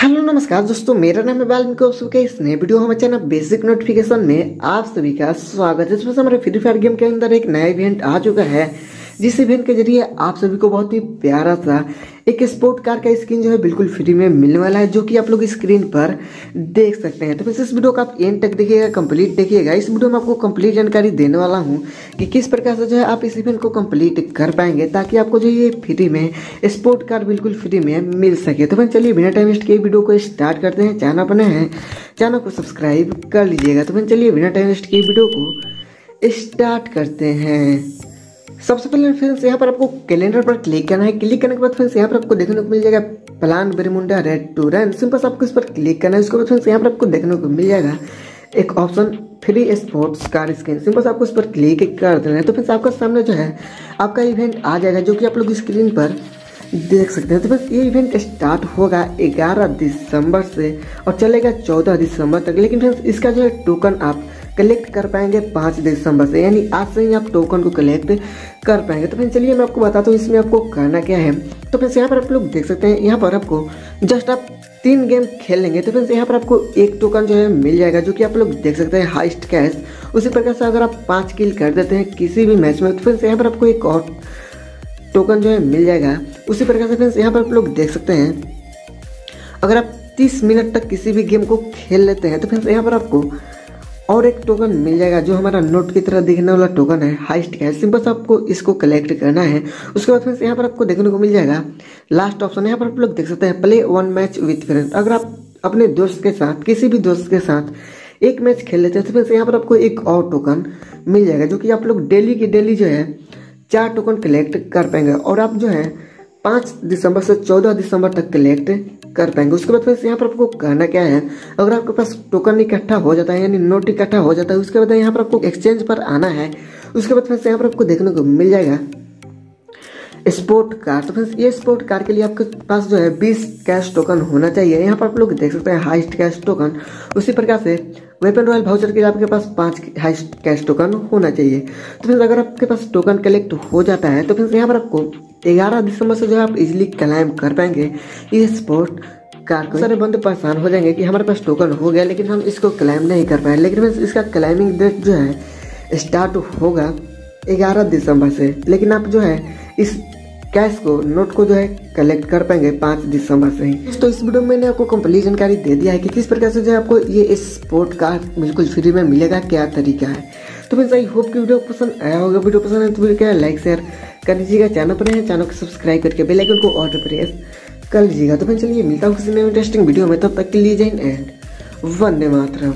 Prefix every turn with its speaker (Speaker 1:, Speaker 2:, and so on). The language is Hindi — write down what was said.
Speaker 1: हेलो, नमस्कार दोस्तों, मेरा नाम है बाल्मीकि कौशु के इस नए वीडियो हमारे चैनल बेसिक नोटिफिकेशन में आप सभी का स्वागत है। इसमें हमारे फ्री फायर गेम के अंदर एक नया इवेंट आ चुका है। जिस इवेंट के ज़रिए आप सभी को बहुत ही प्यारा सा एक स्पोर्ट कार का स्किन जो है बिल्कुल फ्री में मिलने वाला है, जो कि आप लोग स्क्रीन पर देख सकते हैं। तो फिर इस वीडियो को आप एंड तक देखिएगा कंप्लीट देखिएगा। इस वीडियो में आपको कंप्लीट जानकारी देने वाला हूँ कि किस प्रकार से जो है आप इस इवेंट को कंप्लीट कर पाएँगे, ताकि आपको जो ये फ्री में स्पोर्ट कार बिल्कुल फ्री में मिल सके। तो फिर चलिए, बिना टाइम वेस्ट के वीडियो को स्टार्ट करते हैं। चैनल अपने हैं, चैनल को सब्सक्राइब कर लीजिएगा। तो फिर चलिए, बिना टाइम वेस्ट के वीडियो को स्टार्ट करते हैं। सबसे पहले फ्रेंड्स यहाँ पर आपको कैलेंडर पर क्लिक करना है। क्लिक करने के बाद फ्रेंड्स यहाँ पर आपको देखने को मिल जाएगा plan Bermuda red to run simple आपको इस पर क्लिक करना है। उसके बाद फ्रेंड्स यहाँ पर आपको देखने को मिल जाएगा एक option free sports car screen simple आपको इस पर क्लिक कर देना है। तो फ्रेंड्स आपका सामने जो है, आपका इवेंट आ जाएगा जो कि आप लोग स्क्रीन पर देख सकते हैं। तो बस ये इवेंट स्टार्ट होगा 11 दिसंबर से और चलेगा 14 दिसंबर तक। लेकिन फ्रेंड्स इसका जो है टोकन आप कलेक्ट कर पाएँगे पाँच दिसंबर से, यानी आज से ही आप टोकन को कलेक्ट कर पाएँगे। तो फिर चलिए मैं आपको बताता हूँ इसमें आपको करना क्या है। तो फिर यहाँ पर आप लोग देख सकते हैं, यहाँ पर आपको जस्ट आप तीन गेम खेल लेंगे। तो फिर यहाँ पर आपको एक टोकन जो है मिल जाएगा, जो कि आप लोग देख सकते हैं हाइस्ट कैश उसी प्रकार से अगर आप पाँच किल कर देते हैं किसी भी मैच में तो फिर यहाँ पर आपको एक और टोकन जो है मिल जाएगा। उसी प्रकार से फ्रेंड्स यहाँ पर आप लोग देख सकते हैं, अगर आप 30 मिनट तक किसी भी गेम को खेल लेते हैं तो फ्रेंड्स यहाँ पर आपको और एक टोकन मिल जाएगा जो हमारा नोट की तरह दिखने वाला टोकन है हाइस्ट का है। सिंपल से आपको इसको कलेक्ट करना है। उसके बाद फ्रेंड्स, यहाँ पर आपको देखने को मिल जाएगा। लास्ट ऑप्शन यहाँ पर आप लोग देख सकते हैं play one match with friend अगर आप अपने दोस्त के साथ, किसी भी दोस्त के साथ एक मैच खेल लेते हैं तो फिर यहाँ पर आपको एक और टोकन मिल जाएगा, जो कि आप लोग डेली की डेली जो है, चार टोकन कलेक्ट कर पाएँगे। और आप जो है पाँच दिसंबर से चौदह दिसंबर तक कलेक्ट कर पाएँगे। उसके बाद फ्रेंड्स यहाँ पर आपको कहना क्या है? अगर आपके पास टोकन इकट्ठा हो जाता है, यानी नोट इकट्ठा हो जाता है, उसके बाद यहाँ पर आपको एक्सचेंज पर आना है। उसके बाद फ्रेंड्स यहाँ पर आपको देखने को मिल जाएगा। स्पोर्ट कार तो फ्रेंड्स ये स्पोर्ट कार के लिए आपके पास जो है 20 कैश टोकन होना चाहिए। यहाँ पर आप लोग देख सकते हैं हाइस्ट कैश टोकन उसी प्रकार से वेपन रॉयल भाउचर के लिए आपके पास पाँच हाइस्ट कैश टोकन होना चाहिए। तो फिर अगर आपके पास टोकन कलेक्ट हो जाता है तो फिर यहाँ पर आपको ग्यारह दिसंबर से जो है आप इजिली क्लाइम कर पाएँगे। ये स्पोर्ट कार को सारे बंदे परेशान हो जाएँगे कि हमारे पास टोकन हो गया, लेकिन हम इसको क्लाइम नहीं कर पाए। लेकिन इसका क्लाइमिंग डेट जो है स्टार्ट होगा। ग्यारह दिसंबर से। लेकिन आप जो है, इस कैश को नोट को जो है कलेक्ट कर पाएँगे पाँच दिसंबर से ही। तो इस वीडियो में मैंने आपको कंप्लीट जानकारी दे दिया है कि किस प्रकार से जो है आपको ये स्पोर्ट कार्ड बिल्कुल फ्री में मिलेगा, क्या तरीका है। तो फ्रेंड्स आई होप कि वीडियो पसंद आया होगा। वीडियो पसंद है तो वीडियो क्या लाइक शेयर कर लीजिएगा चैनल पर है चैनल को सब्सक्राइब करके बेल आइकन को ऑर्डर प्रेस कर लीजिएगा। तो फिर चलिए मिलता हूँ किसी नए इंटरेस्टिंग वीडियो में। तब तक के लिए जैन एंड वंदे मातरम।